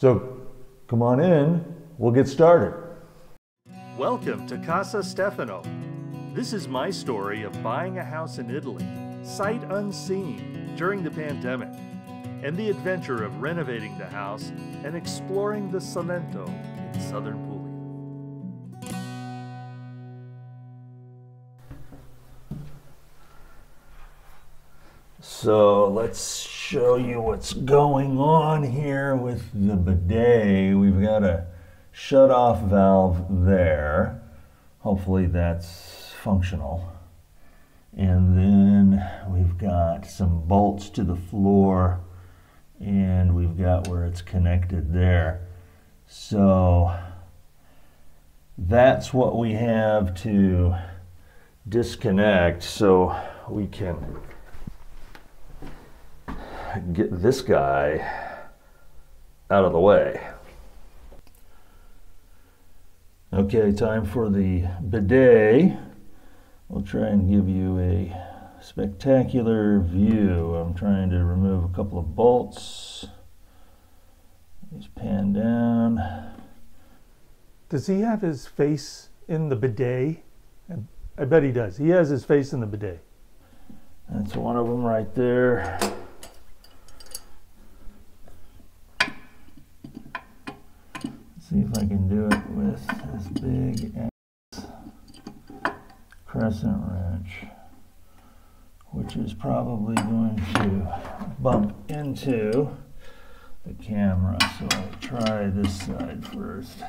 So come on in, we'll get started. Welcome to Casa Stefano. This is my story of buying a house in Italy, sight unseen, during the pandemic, and the adventure of renovating the house and exploring the Salento in southern Puglia. So let's show you what's going on here with the bidet. We've got a shut off valve there. Hopefully that's functional. And then we've got some bolts to the floor and we've got where it's connected there. So that's what we have to disconnect so we can get this guy out of the way. Okay, time for the bidet. We'll try and give you a spectacular view. I'm trying to remove a couple of bolts. Just pan down. Does he have his face in the bidet? I bet he does. He has his face in the bidet. That's one of them right there. See if I can do it with this big ass crescent wrench, which is probably going to bump into the camera. So I'll try this side first.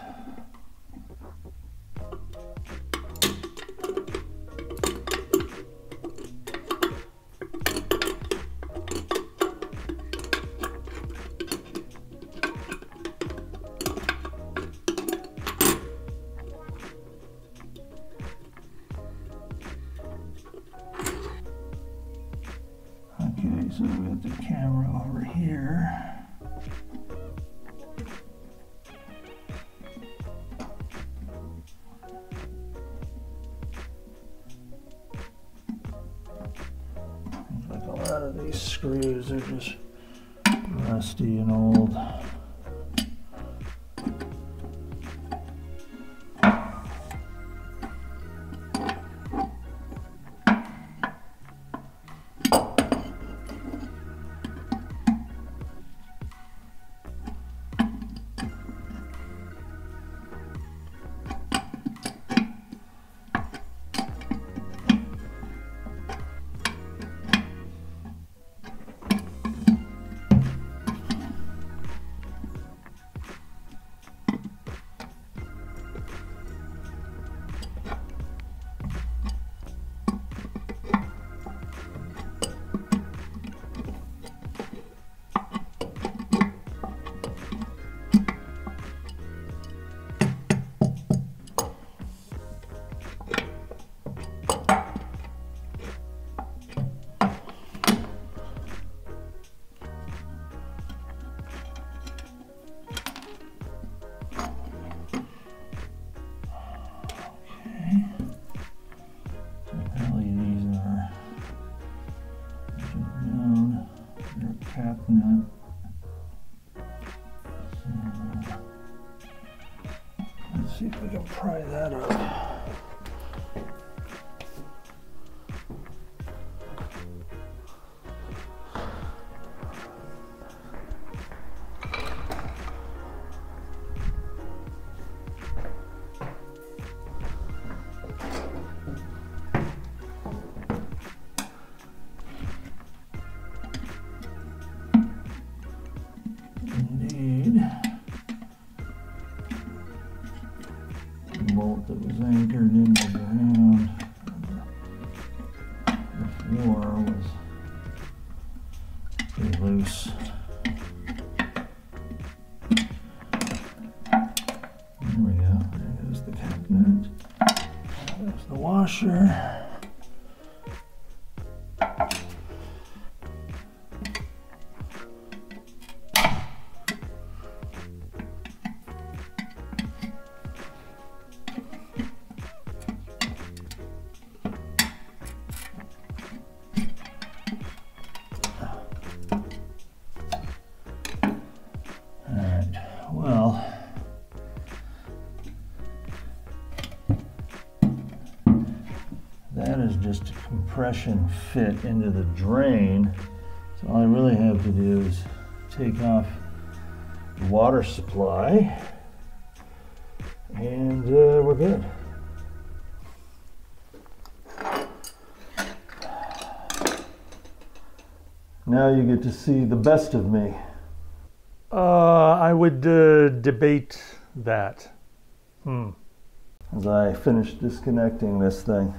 Got the camera over here. Like a lot of these screws are just rusty and old. Pry that up. Nut. There's the washer. Just compression fit into the drain. So all I really have to do is take off the water supply and uh, we're good. Now you get to see the best of me. Uh, I would uh, debate that. Hmm. as I finish disconnecting this thing.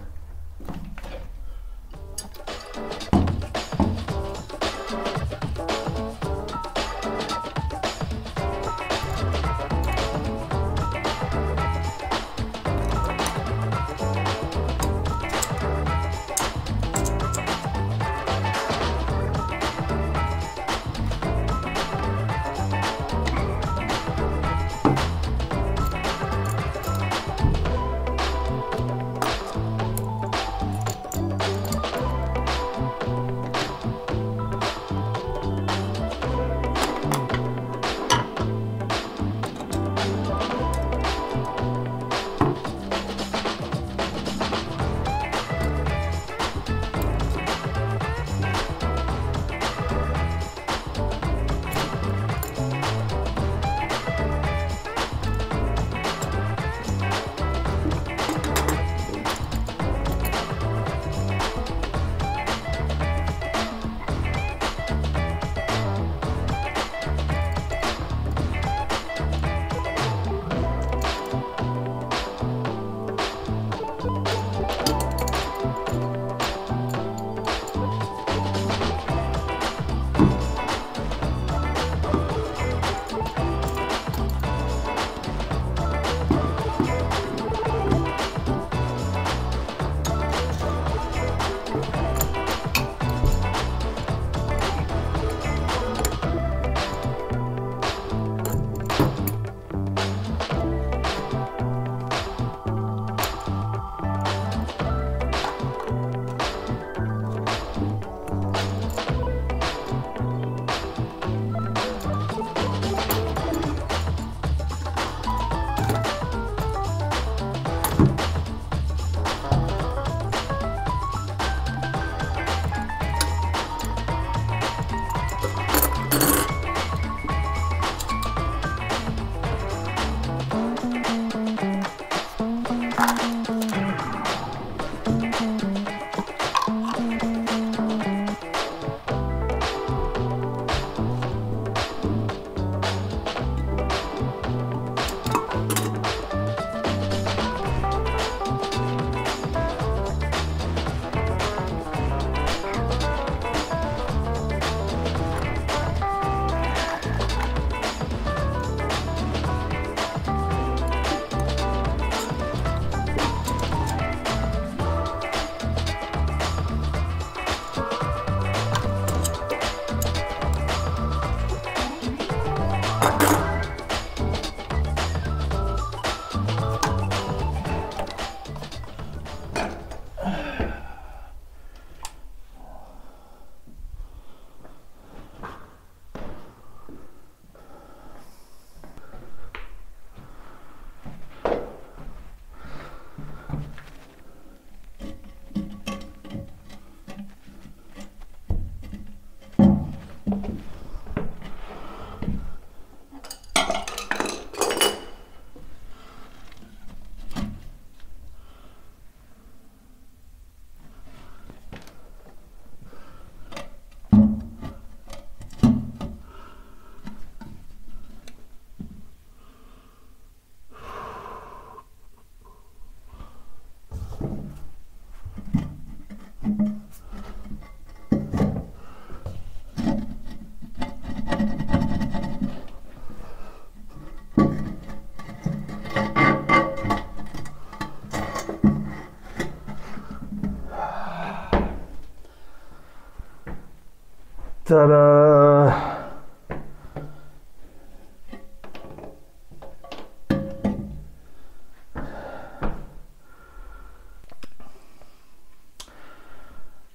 Ta-da!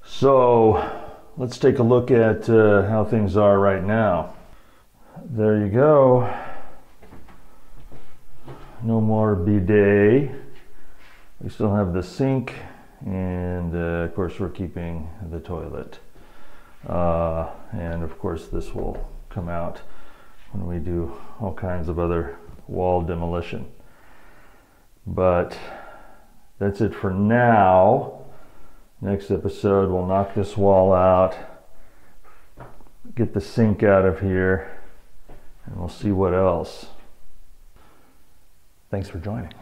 So let's take a look at uh, how things are right now. There you go. No more bidet. We still have the sink And uh, of course, we're keeping the toilet. Uh, and of course, this will come out when we do all kinds of other wall demolition. But that's it for now. Next episode, we'll knock this wall out, get the sink out of here, and we'll see what else. Thanks for joining.